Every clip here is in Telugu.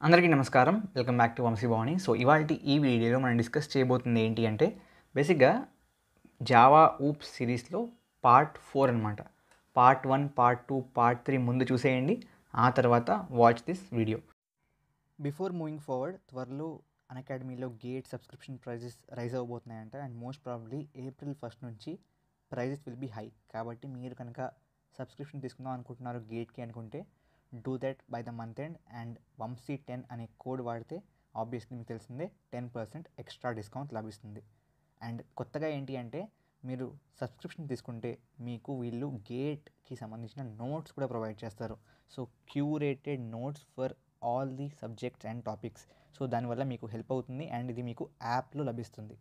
అందరికీ నమస్కారం. Welcome back to Vamshi Bhavani so ఇవాళ ఈ వీడియోలో మనం డిస్కస్ చేయబోతుంది ఏంటి అంటే బేసిక్గా జావా ఊప్ సిరీస్లో పార్ట్ ఫోర్ అనమాట part one part two part three ముందు చూసేయండి. ఆ తర్వాత watch this video before moving forward త్వరలో అకాడమీలో GATE subscription prices rise అవ్వబోతున్నాయంట. And most probably April first నుంచి ప్రైజెస్ విల్ బీ హై కాబట్టి మీరు కనుక సబ్స్క్రిప్షన్ తీసుకుందాం అనుకుంటున్నారు గేట్కి అనుకుంటే do that by the month end and Vamshi ten అనే కోడ్ వాడితే ఆబ్వియస్లీ మీకు తెలిసిందే టెన్ పర్సెంట్ ఎక్స్ట్రా డిస్కౌంట్ లభిస్తుంది. అండ్ కొత్తగా ఏంటి అంటే మీరు సబ్స్క్రిప్షన్ తీసుకుంటే మీకు వీళ్ళు గేట్కి సంబంధించిన నోట్స్ కూడా ప్రొవైడ్ చేస్తారు. So curated notes for all the subjects and topics. So దానివల్ల మీకు హెల్ప్ అవుతుంది అండ్ ఇది మీకు యాప్లో లభిస్తుంది.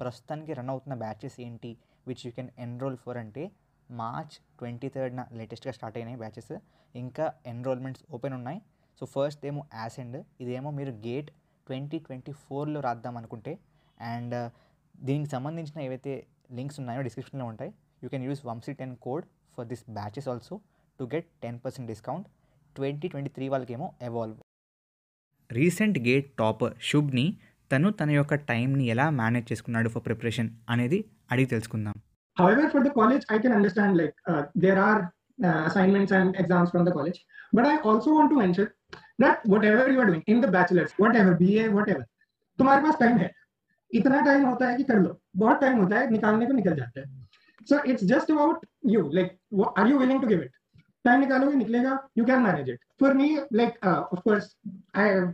ప్రస్తుతానికి రన్ అవుతున్న బ్యాచెస్ ఏంటి which you can enroll for అంటే మార్చ్ ట్వంటీ థర్డ్న లేటెస్ట్గా స్టార్ట్ అయినాయి బ్యాచెస్. ఇంకా ఎన్రోల్మెంట్స్ ఓపెన్ ఉన్నాయి. సో ఫస్ట్ ఏమో యాసెండ్ ఇదేమో మీరు గేట్ ట్వంటీ ట్వంటీ ఫోర్లో రాద్దాం అనుకుంటే. అండ్ దీనికి సంబంధించిన ఏవైతే లింక్స్ ఉన్నాయో డిస్క్రిప్షన్లో ఉంటాయి. You can use Vamshi ten code for this batches also to get ten percent discount. Twenty twenty three వాళ్ళకేమో ఎవాల్వ్. రీసెంట్ గేట్ టాపర్ శుభ్ని తను తన యొక్క టైంని ఎలా మేనేజ్ చేసుకున్నాడు ఫర్ ప్రిపరేషన్ అనేది అడిగి తెలుసుకుందాం. However, for the college, I can understand like uh, there are uh, assignments and exams from the college. But I also want to mention that whatever you are doing in the bachelor's, whatever BA, whatever, तुम्हारे पास टाइम है इतना टाइम होता है कि कर लो बहुत टाइम होता है निकालने को निकल जाता है so it's just about you like are you willing to give it time निकालोगे निकलेगा you can manage it for me like of course I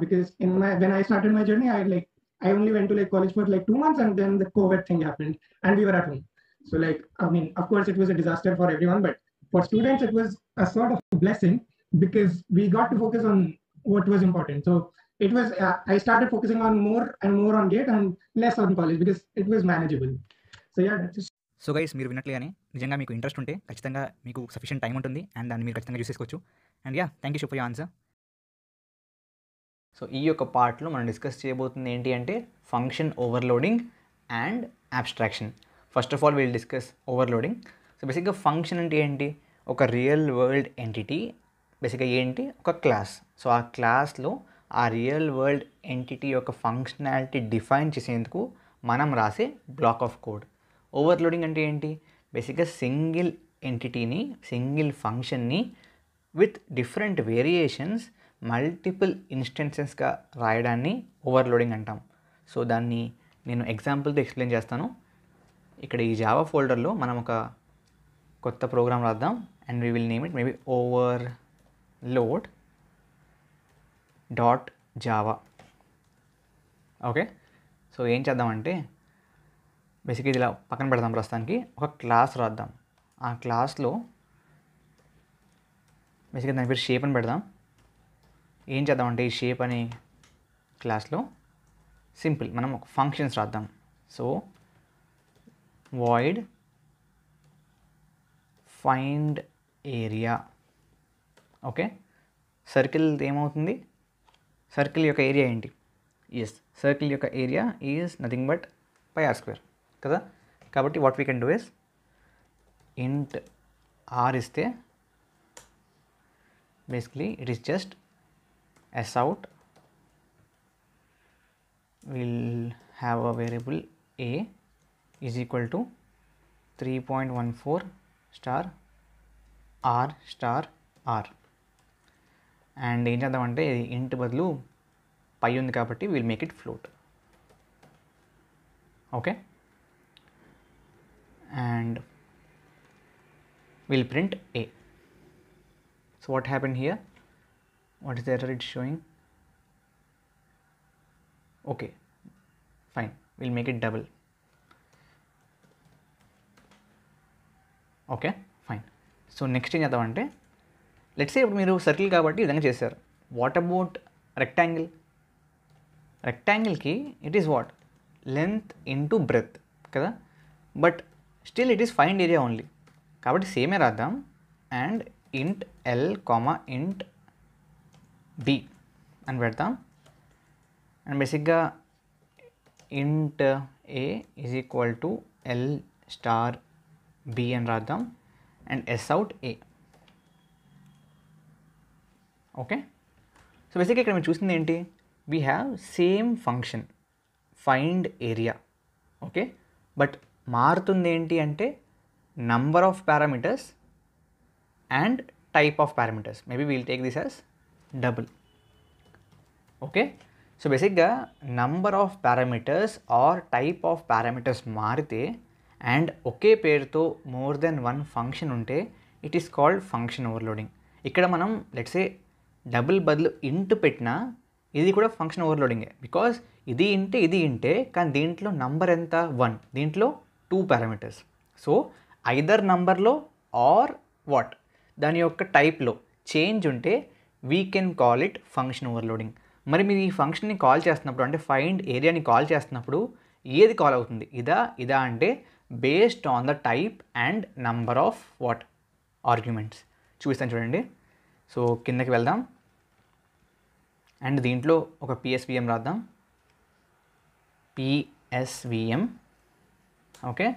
because in my when I started my journey, I like I only went to like college for like two months and then the COVID thing happened and we were at home. So like I mean, of course it was a disaster for everyone, but for students it was a sort of blessing because we got to focus on what was important. So it was uh, I started focusing on more and more on gate and less on college because it was manageable. So yeah, that's just so guys మీరు విన్నట్లుగానే నిజంగా మీకు ఇంట్రెస్ట్ ఉంటే ఖచ్చితంగా మీకు సఫిషియంట్ టైం ఉంటుంది అండ్ దాన్ని మీరు ఖచ్చితంగా యూస్ చేసుకోవచ్చు and yeah thank you shoe for you answer so ఈ యొక్క పార్ట్లో మనం డిస్కస్ చేయబోతుంది ఏంటి అంటే function overloading and abstraction first of all will discuss overloading so బేసిక్గా ఫంక్షన్ అంటే ఏంటి ఒక రియల్ వరల్డ్ ఎంటిటీ బేసిక్గా ఏంటి ఒక క్లాస్ సో ఆ క్లాస్లో ఆ రియల్ వరల్డ్ ఎంటిటీ యొక్క ఫంక్షనాలిటీ డిఫైన్ చేసేందుకు మనం రాసే బ్లాక్ ఆఫ్ కోడ్ ఓవర్లోడింగ్ అంటే ఏంటి? బేసిక్గా సింగిల్ ఎంటిటీని సింగిల్ ఫంక్షన్ని విత్ డిఫరెంట్ వేరియేషన్స్ మల్టిపుల్ ఇన్స్టెన్సెస్గా రాయడాన్ని ఓవర్లోడింగ్ అంటాం. సో దాన్ని నేను ఎగ్జాంపుల్తో ఎక్స్ప్లెయిన్ చేస్తాను. ఇక్కడ ఈ జావా ఫోల్డర్లో మనం ఒక కొత్త ప్రోగ్రామ్ రాద్దాం and we will name it maybe overload dot Java okay so ఏం చేద్దామంటే బేసిక్గా ఇది ఇలా పక్కన పెడదాం ప్రస్తుతానికి. ఒక క్లాస్ రాద్దాం. ఆ క్లాస్లో బేసిక్గా దాని పేరు షేప్ అని పెడదాం. ఏం చేద్దామంటే ఈ షేప్ అనే క్లాస్లో సింపుల్ మనం ఒక ఫంక్షన్స్ రాద్దాం. So void find area okay circle ఏమవుతుంది? సర్కిల్ యొక్క ఏరియా ఏంటి? ఎస్ సర్కిల్ యొక్క area is nothing but pi r square కదా? కాబట్టి what we can do is int R ఇస్తే basically it is just S out will have a variable A is equal to 3.14 star r star r and ఏం చేద్దామంటే ఇంటి బదులు పై ఉంది కాబట్టి will make it float okay and will print a So what happened here? What is the error it's showing? Okay, fine. We'll make it Okay fine so next ఏం చేద్దామంటే లెట్స్ ఇప్పుడు మీరు సర్కిల్ కాబట్టి ఈ విధంగా చేశారు. What about rectangle రెక్టాంగిల్కి it is what length into breadth కదా? But still it is find area only కాబట్టి సేమే రాద్దాం. అండ్ ఇంట్ ఎల్ కామా ఇంట్ బి అని పెడతాం. అండ్ బేసిక్గా int A is equal to L star B అని రాద్దాం and S out A okay so బేసిక్గా ఇక్కడ మీరు చూసింది ఏంటి we have same function find area okay but మారుతుంది ఏంటి అంటే number of parameters and type of parameters maybe we'll take this as double okay so బేసిక్గా number of parameters or type of parameters మారితే అండ్ ఒకే పేరుతో మోర్ దెన్ వన్ ఫంక్షన్ ఉంటే it is called function overloading. ఇక్కడ మనం లెట్సే డబుల్ బదులు ఇంట్ పెట్టినా ఇది కూడా ఫంక్షన్ ఓవర్లోడింగే. బికాస్ ఇది ఇంటే ఇది ఇంటే కానీ దీంట్లో నంబర్ ఎంత? వన్. దీంట్లో టూ పారామీటర్స్. సో ఐదర్ నంబర్లో ఆర్ వాట్ దాని యొక్క టైప్లో చేంజ్ ఉంటే we can call it function overloading మరి మీరు ఈ ఫంక్షన్ని కాల్ చేస్తున్నప్పుడు అంటే ఫైండ్ ఏరియాని కాల్ చేస్తున్నప్పుడు ఏది కాల్ అవుతుంది? ఇదా ఇదా అంటే based on the type and number of what arguments చూపిస్తాను చూడండి. సో కిందకి వెళ్దాం. అండ్ దీంట్లో ఒక పిఎస్విఎం రాద్దాం. పిఎస్విఎం ఓకే?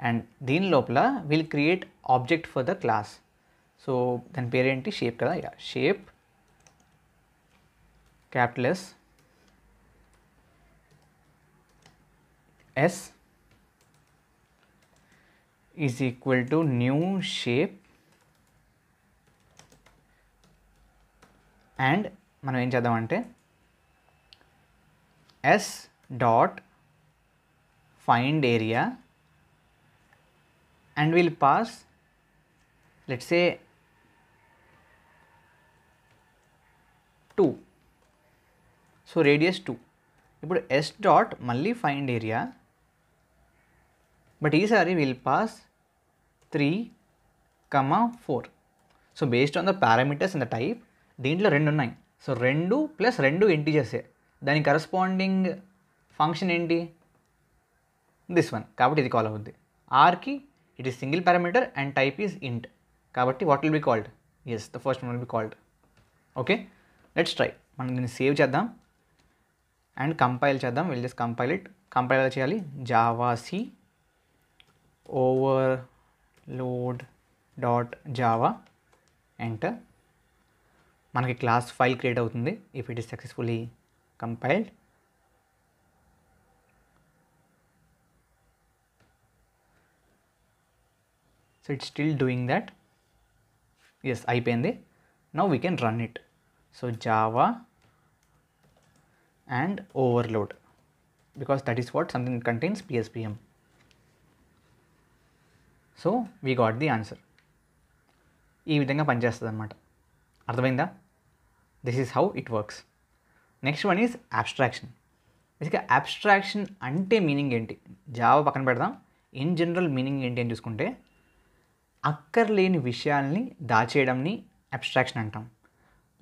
అండ్ దీని లోపల will create object for the class so దాని పేరేంటి? షేప్ కదా? Yeah shape capital S S is equal to new shape and మనం ఏం చేద్దామంటే S dot find area and will pass let's a two so radius two ఇప్పుడు ఎస్ డాట్ మళ్ళీ ఫైండ్ ఏరియా బట్ ఈసారి will pass three comma four. So based on the parameters and the type దీంట్లో రెండు ఉన్నాయి. సో రెండు ప్లస్ రెండు ఇంటీజర్సే దాని కరస్పాండింగ్ ఫంక్షన్ ఏంటి? దిస్ వన్ కాబట్టి ఇది కాల్ అవుద్ది. ఆర్కి it is single parameter and type is int కాబట్టి what will be called S the first one will be called okay let's try మనం దీన్ని సేవ్ చేద్దాం. అండ్ కంపైల్ చేద్దాం. Will just compile it compile చేయాలి? చేయాలి javac overload dot Java enter మనకి క్లాస్ ఫైల్ క్రియేట్ అవుతుంది. If it is successfully compiled so it's still doing that yes అయిపోయింది. Now we can run it so Java and overload. Because that is what something that contains PSPM. So we got the answer ఈ విధంగా పనిచేస్తుంది అనమాట అర్థమైందా? This is how it works next one is abstraction బేసిక్గా అబ్స్ట్రాక్షన్ అంటే మీనింగ్ ఏంటి? జావా పక్కన పెడదాం. ఇన్ జనరల్ మీనింగ్ ఏంటి అని చూసుకుంటే అక్కర్లేని విషయాల్ని దాచేయడంని అబ్స్ట్రాక్షన్ అంటాం.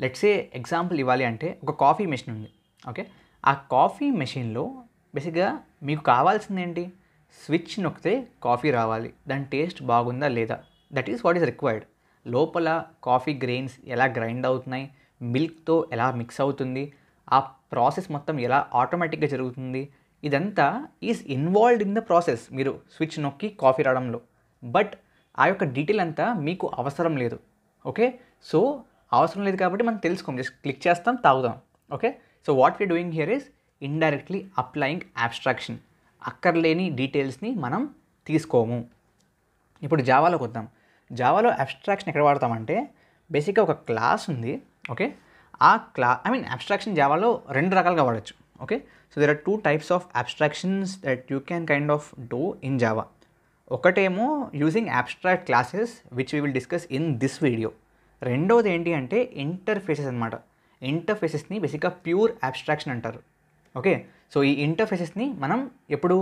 లెట్సే ఎగ్జాంపుల్ ఇవ్వాలి అంటే ఒక కాఫీ మెషిన్ ఉంది. ఓకే ఆ కాఫీ మెషిన్లో బేసిక్గా మీకు కావాల్సింది ఏంటి స్విచ్ నొక్కితే కాఫీ రావాలి. దాని టేస్ట్ బాగుందా లేదా? That is what is required లోపల కాఫీ గ్రెయిన్స్ ఎలా గ్రైండ్ అవుతున్నాయి? మిల్క్తో ఎలా మిక్స్ అవుతుంది? ఆ ప్రాసెస్ మొత్తం ఎలా ఆటోమేటిక్గా జరుగుతుంది? ఇదంతా is involved in the process మీరు స్విచ్ నొక్కి కాఫీ రావడంలో. బట్ ఆ యొక్క డీటెయిల్ అంతా మీకు అవసరం లేదు. ఓకే? సో అవసరం లేదు కాబట్టి మనం తెలుసుకోం. జస్ట్ క్లిక్ చేస్తాం తాగుదాం okay? So what we doing here is indirectly applying abstraction అక్కర్లేని డీటెయిల్స్ని మనం తీసుకోము. ఇప్పుడు జావాలోకి వద్దాం జావాలో అబ్స్ట్రాక్షన్ ఎక్కడ వాడతామంటే బేసిక్గా ఒక క్లాస్ ఉంది ఓకే ఆ క్లా ఐ మీన్ అబ్స్ట్రాక్షన్ జావాలో రెండు రకాలుగా వాడచ్చు okay so there are two types of abstractions that you can kind of do in Java ఒకటేమో using abstract classes which we will discuss in this video రెండవది ఏంటి అంటే ఇంటర్ఫేసెస్ అనమాట ఇంటర్ఫేసెస్ని బేసిక్గా ప్యూర్ అబ్స్ట్రాక్షన్ అంటారు ఓకే సో ఈ ఇంటర్ఫేసెస్ని మనం ఎప్పుడు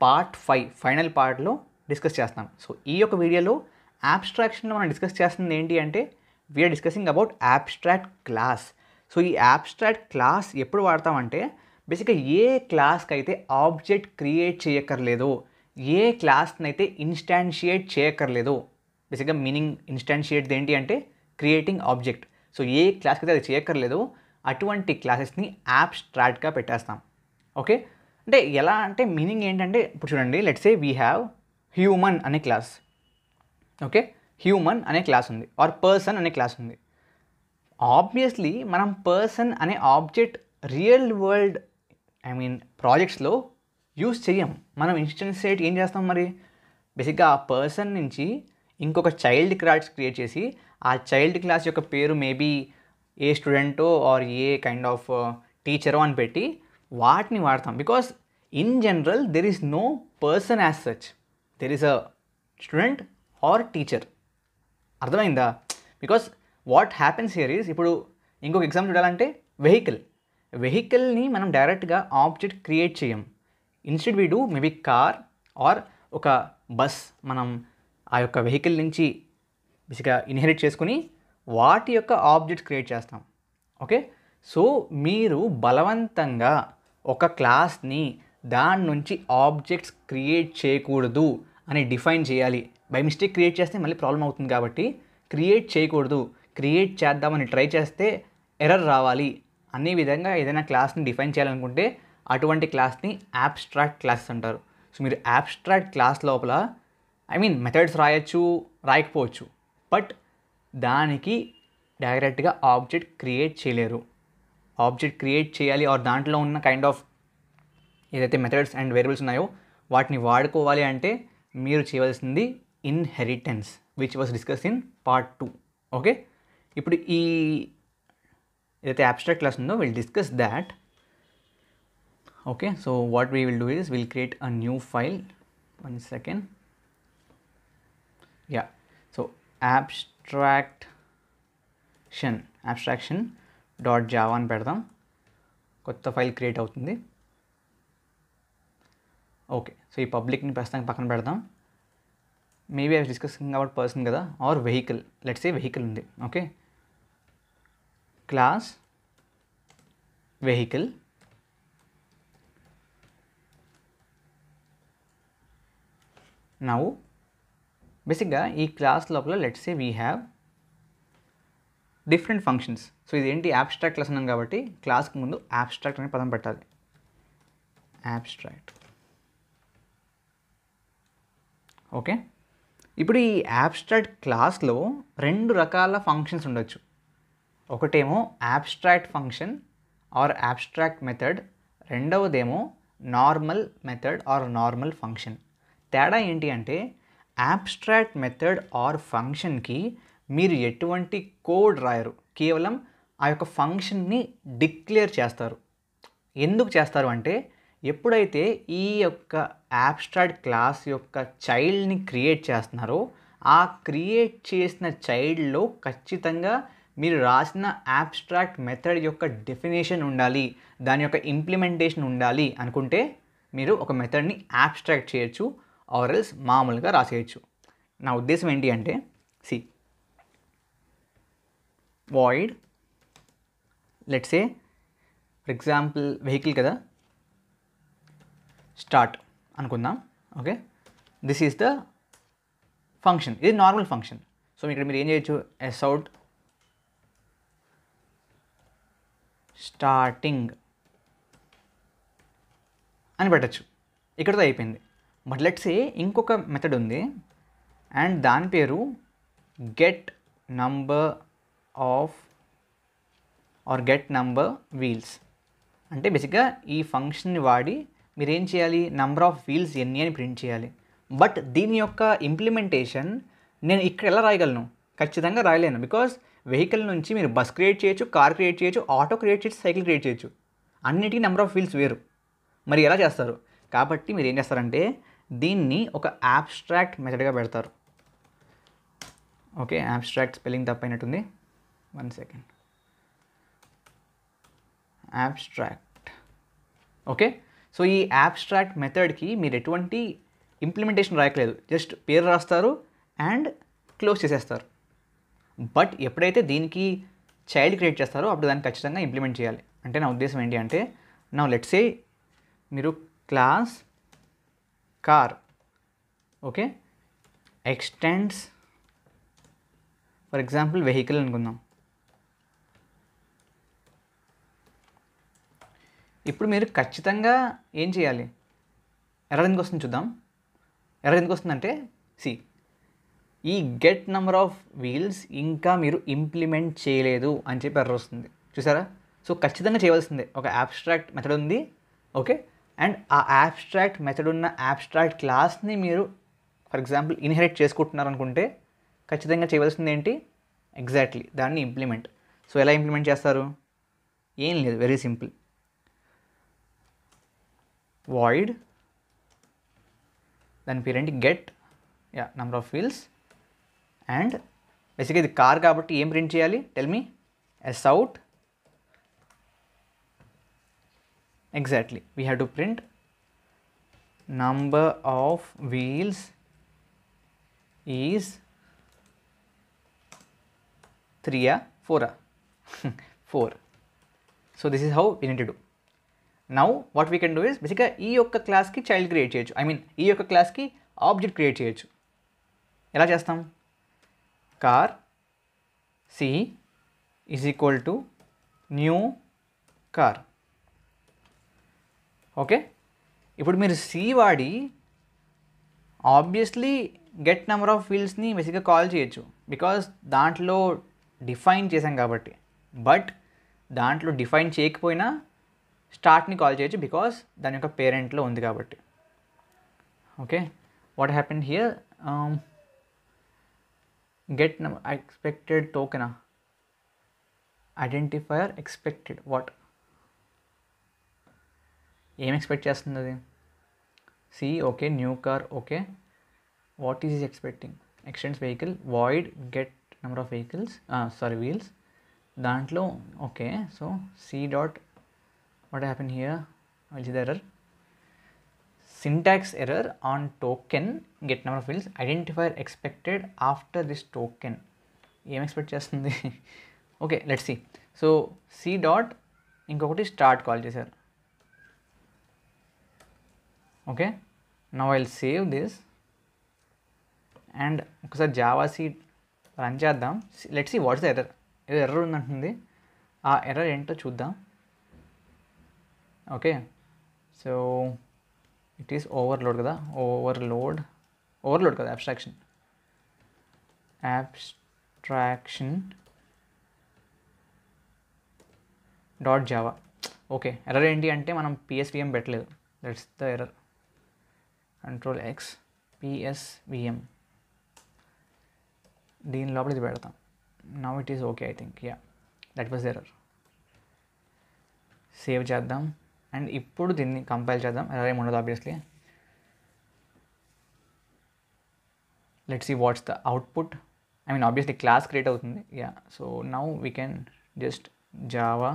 పార్ట్ ఫైవ్ ఫైనల్ పార్ట్లో డిస్కస్ చేస్తాం సో ఈ యొక్క వీడియోలో యాబ్స్ట్రాక్షన్లో మనం డిస్కస్ చేస్తుంది ఏంటి అంటే we're discussing about abstract class so ఈ యాబ్స్ట్రాక్ట్ క్లాస్ ఎప్పుడు వాడతామంటే బేసిక్గా ఏ క్లాస్కి అయితే ఆబ్జెక్ట్ క్రియేట్ చేయక్కర్లేదో ఏ క్లాస్ని అయితే ఇన్స్టాన్షియేట్ చేయక్కర్లేదో బేసిక్గా మీనింగ్ ఇన్స్టాన్షియేట్ ఏంటి అంటే క్రియేటింగ్ ఆబ్జెక్ట్ సో ఏ క్లాస్కి అయితే అది చేయక్కర్లేదో అటువంటి క్లాసెస్ని యాబ్స్ట్రాక్ట్గా పెట్టేస్తాం. ఓకే? అంటే ఎలా అంటే మీనింగ్ ఏంటంటే ఇప్పుడు చూడండి let's a we have human అనే క్లాస్ ఓకే? హ్యూమన్ అనే క్లాస్ ఉంది. ఆర్ పర్సన్ అనే క్లాస్ ఉంది. ఆబ్వియస్లీ మనం పర్సన్ అనే object real world I mean ప్రాజెక్ట్స్లో use చెయ్యం. మనం ఇన్స్టెన్సేట్ ఏం చేస్తాం మరి? బేసిక్గా ఆ పర్సన్ నుంచి ఇంకొక చైల్డ్ క్లాస్ క్రియేట్ చేసి ఆ చైల్డ్ క్లాస్ యొక్క పేరు మేబీ ఏ స్టూడెంటో ఆర్ ఏ కైండ్ ఆఫ్ టీచరో అని పెట్టి వాటిని వాడతాం. Because in general there is no person as such there is a student or teacher అర్థమైందా? Because what happens here is ఇప్పుడు ఇంకొక ఎగ్జామ్ చూడాలంటే వెహికల్ వెహికల్ని మనం డైరెక్ట్గా ఆబ్జెక్ట్ క్రియేట్ చేయం. Instead we do maybe car or ఒక బస్ మనం ఆ యొక్క వెహికల్ నుంచి బేసిక్గా ఇన్హెరిట్ చేసుకుని వాటి యొక్క ఆబ్జెక్ట్ క్రియేట్ చేస్తాం. ఓకే సో మీరు బలవంతంగా ఒక క్లాస్ని దాని నుంచి ఆబ్జెక్ట్స్ క్రియేట్ చేయకూడదు అని డిఫైన్ చేయాలి. బై మిస్టేక్ క్రియేట్ చేస్తే మళ్ళీ ప్రాబ్లం అవుతుంది కాబట్టి క్రియేట్ చేయకూడదు. క్రియేట్ చేద్దామని ట్రై చేస్తే ఎర్రర్ రావాలి. అనే విధంగా ఏదైనా క్లాస్ని డిఫైన్ చేయాలనుకుంటే అటువంటి క్లాస్ని యాబ్స్ట్రాక్ట్ క్లాసెస్ అంటారు. సో మీరు యాబ్స్ట్రాక్ట్ క్లాస్ లోపల ఐ మీన్ మెథడ్స్ రాయొచ్చు రాయకపోవచ్చు. బట్ దానికి డైరెక్ట్గా ఆబ్జెక్ట్ క్రియేట్ చేయలేరు. ఆబ్జెక్ట్ క్రియేట్ చేయాలి ఆర్ దాంట్లో ఉన్న కైండ్ ఆఫ్ ఏదైతే మెథడ్స్ అండ్ వేరియబుల్స్ ఉన్నాయో వాటిని వాడుకోవాలి అంటే మీరు చేయవలసింది inheritance which was discuss in part two okay ఇప్పుడు ఈ ఏదైతే అబ్స్ట్రాక్ట్ క్లాస్ ఉందో will discuss that okay so what we will do is will create a new file one second yeah so abstraction. Abstraction. Dot Java అని పెడదాం. కొత్త ఫైల్ క్రియేట్ అవుతుంది. ఓకే సో ఈ పబ్లిక్ని ప్రస్తుతానికి పక్కన పెడదాం. Maybe I discussing about person కదా or vehicle let's a vehicle ఉంది ఓకే క్లాస్ వెహికల్ నౌ బేసిక్గా ఈ క్లాస్ లోపల let's a we have different functions so ఇది ఏంటి యాబ్స్ట్రాక్ట్ లెసన్ కాబట్టి క్లాస్కి ముందు యాబ్స్ట్రాక్ట్ అనే పదం పెట్టాలి. యాబ్స్ట్రాక్ట్ ఓకే ఇప్పుడు ఈ యాబ్స్ట్రాక్ట్ క్లాస్లో రెండు రకాల ఫంక్షన్స్ ఉండొచ్చు. ఒకటేమో abstract function or abstract method రెండవదేమో normal method or normal function తేడా ఏంటి అంటే యాబ్స్ట్రాక్ట్ మెథడ్ ఆర్ ఫంక్షన్కి మీరు ఎటువంటి కోడ్ రాయరు. కేవలం ఆ యొక్క ఫంక్షన్ని డిక్లేర్ చేస్తారు. ఎందుకు చేస్తారు అంటే ఎప్పుడైతే ఈ యొక్క యాబ్స్ట్రాక్ట్ క్లాస్ యొక్క చైల్డ్ని క్రియేట్ చేస్తున్నారో ఆ క్రియేట్ చేసిన చైల్డ్లో ఖచ్చితంగా మీరు రాసిన యాబ్స్ట్రాక్ట్ మెథడ్ యొక్క డెఫినేషన్ ఉండాలి దాని యొక్క ఇంప్లిమెంటేషన్ ఉండాలి అనుకుంటే మీరు ఒక మెథడ్ని యాబ్స్ట్రాక్ట్ చేయొచ్చు ఆర్ఎల్స్ మామూలుగా రాసేయచ్చు. నా ఉద్దేశం ఏంటి అంటే see void let's say for example vehicle కదా స్టార్ట్ అనుకుందాం. Okay this is the function ఇది నార్మల్ ఫంక్షన్ సో ఇక్కడ మీరు ఏం చేయొచ్చు? ఎస్ అవుట్ స్టార్టింగ్ అని పెట్టచ్చు. ఇక్కడతో అయిపోయింది. బట్ లెట్స్ ఏ ఇంకొక మెథడ్ ఉంది. అండ్ దాని పేరు get number of or get number wheels అంటే బేసిక్గా ఈ ఫంక్షన్ని వాడి మీరు ఏం చేయాలి? నంబర్ ఆఫ్ వీల్స్ ఎన్ని అని ప్రింట్ చేయాలి. బట్ దీని యొక్క ఇంప్లిమెంటేషన్ నేను ఇక్కడ ఎలా రాయగలను? ఖచ్చితంగా రాయలేను. బికాస్ వెహికల్ నుంచి మీరు బస్ క్రియేట్ చేయొచ్చు కార్ క్రియేట్ చేయొచ్చు ఆటో క్రియేట్ చేయొచ్చు సైకిల్ క్రియేట్ చేయొచ్చు. అన్నిటికీ నెంబర్ ఆఫ్ వీల్స్ వేరు. మరి ఎలా చేస్తారు? కాబట్టి మీరు ఏం చేస్తారంటే దీన్ని ఒక యాబ్స్ట్రాక్ట్ మెథడ్గా పెడతారు. Okay abstract spelling తప్పైనట్టుంది. One second abstract okay so ఈ యాబ్స్ట్రాక్ట్ మెథడ్కి మీరు ఎటువంటి ఇంప్లిమెంటేషన్ రాయట్లేదు. జస్ట్ పేరు రాస్తారు అండ్ క్లోజ్ చేసేస్తారు. బట్ ఎప్పుడైతే దీనికి చైల్డ్ క్రియేట్ చేస్తారో అప్పుడు దాన్ని ఖచ్చితంగా ఇంప్లిమెంట్ చేయాలి. అంటే నా ఉద్దేశం ఏంటి అంటే నా లెట్సే మీరు class car okay extends for example vehicle అనుకుందాం. ఇప్పుడు మీరు ఖచ్చితంగా ఏం చేయాలి? ఎర్ర ఎందుకు వస్తుంది చూద్దాం. ఎర్ర ఎందుకు వస్తుందంటే సి ఈ గెట్ నెంబర్ ఆఫ్ వీల్స్ ఇంకా మీరు ఇంప్లిమెంట్ చేయలేదు అని చెప్పి ఎర్ర వస్తుంది. చూసారా? సో ఖచ్చితంగా చేయవలసిందే. ఒక యాబ్స్ట్రాక్ట్ మెథడ్ ఉంది. ఓకే? అండ్ ఆ యాబ్స్ట్రాక్ట్ మెథడ్ ఉన్న యాబ్స్ట్రాక్ట్ క్లాస్ని మీరు ఫర్ ఎగ్జాంపుల్ ఇన్హెరిట్ చేసుకుంటున్నారు అనుకుంటే ఖచ్చితంగా చేయవలసింది ఏంటి? ఎగ్జాక్ట్లీ దాన్ని ఇంప్లిమెంట్ సో ఎలా ఇంప్లిమెంట్ చేస్తారు? ఏం లేదు. Very simple వాయిడ్ దాని పేరేంటి get ya number of wheels and బేసిక్గా ఇది కార్ కాబట్టి ఏం ప్రింట్ చేయాలి tell me as out exactly we have to print number of wheels is 3 uh 4 uh 4 so this is how we need to do Now what we can do is బేసిక్గా ఈ యొక్క క్లాస్కి చైల్డ్ క్రియేట్ చేయొచ్చు. ఐ మీన్ ఈ యొక్క క్లాస్కి ఆబ్జెక్ట్ క్రియేట్ చేయొచ్చు. ఎలా చేస్తాం? Car C is equal to new car okay ఇప్పుడు మీరు సి వాడి ఆబ్వియస్లీ గెట్ నెంబర్ ఆఫ్ ఫీల్డ్స్ని బేసిక్గా కాల్ చేయొచ్చు. బికాస్ దాంట్లో డిఫైన్ చేశాం కాబట్టి. బట్ దాంట్లో డిఫైన్ చేయకపోయినా స్టార్ట్ని కాల్ చేయొచ్చు బికాస్ దాని యొక్క పేరెంట్లో ఉంది కాబట్టి. Okay? What happen here get num expected టోకెనా identifier expected what ఏం ఎక్స్పెక్ట్ చేస్తుంది అది? C okay new car okay what is expecting extends vehicle void get number of vehicles sorry wheels దాంట్లో okay so C dot what happen here which the error syntax error on token get number of wheels identifier expected after this token ఏం ఎక్స్పెక్ట్ చేస్తుంది? Okay let see so C dot ఇంకొకటి స్టార్ట్ కాల్ చేశారు. Okay now I'll save this and ఒకసారి జావా సీ రన్ చేద్దాం. లెట్ సి వాట్స్ ఎర్రర్ ఏదో ఎర్రర్ ఉందంటుంది. ఆ ఎర్రర్ ఏంటో చూద్దాం. Okay. So it is overload కదా? ఓవర్లోడ్ ఓవర్లోడ్ కదా abstraction abstraction dot Java okay error ఏంటి అంటే మనం పిఎస్విఎం పెట్టలేదు. That's the error control X PSVM దీని లోపల ఇది పెడతాం. Now it is okay I think yeah that was error save చేద్దాం. అండ్ ఇప్పుడు దీన్ని కంపైల్ చేద్దాం. ఎర్రర్ ఏమి ఉండదు obviously let's see what's the output I mean obviously class create అవుతుంది. Yeah so now we can just Java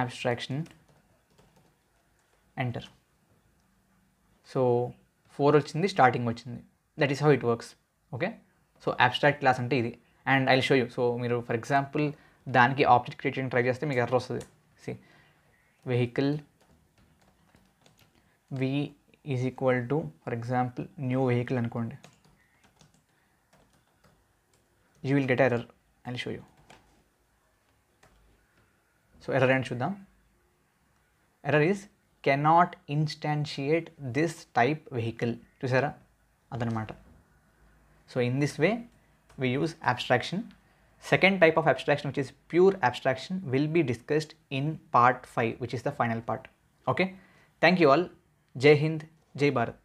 abstraction enter so four వచ్చింది స్టార్టింగ్ వచ్చింది. That is how it works okay so abstract class అంటే ఇది. And I show you so మీరు ఫర్ ఎగ్జాంపుల్ దానికి ఆబ్జెక్ట్ క్రియేట్ చేయడానికి ట్రై చేస్తే మీకు ఎర్ర వస్తుంది. C vehicle V is equal to for example new vehicle అనుకోండి. You will get error I show you so error ఏంటి చూద్దాం. Error is cannot instantiate this type vehicle చూసారా? అదనమాట. So in this way we use abstraction. Second type of abstraction which is pure abstraction will be discussed in part 5 which is the final part. Okay? Thank you all. Jai hind jai bharat